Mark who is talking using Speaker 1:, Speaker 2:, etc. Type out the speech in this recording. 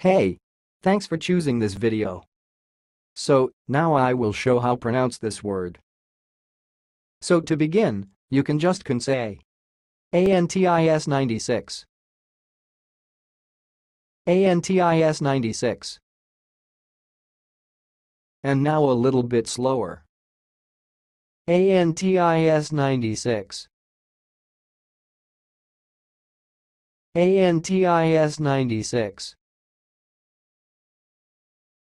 Speaker 1: Hey! Thanks for choosing this video. So, now I will show how pronounce this word. So to begin, you can just can say ANTIS 96 ANTIS 96 And now a little bit slower ANTIS 96 ANTIS 96